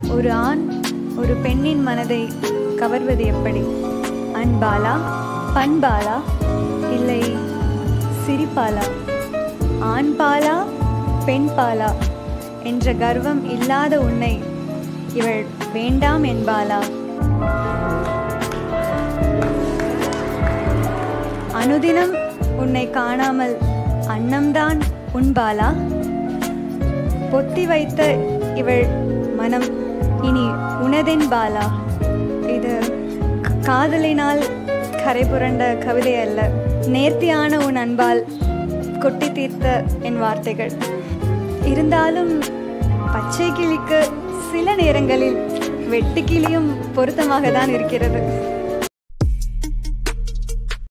ஒரு ஆண் ஒரு பெண்ணின் மனதை கவர்வது எப்படி? அன்பாலா பண்பாலா இல்லை சிரிப்பாலா ஆண் பாலா பெண் பாலா என்ற கர்வம் இல்லாத உன்னை இவள் வேண்டாம் என்பாளா? அனுதினம் உன்னை காணாமல் அன்னம்தான் உண்பாளா? பொத்தி வைத்த இவள் மனம் உனதென்பாளா இது காதலினால் கரை புரண்ட கவிதை அல்ல. நேர்த்தியான உன் அன்பால் கொட்டி தீர்த்த என் வார்த்தைகள். இருந்தாலும் பச்சை கிளிக்கு சில நேரங்களில் வெட்டுக்கிளியும் பொருத்தமாக தான் இருக்கிறது.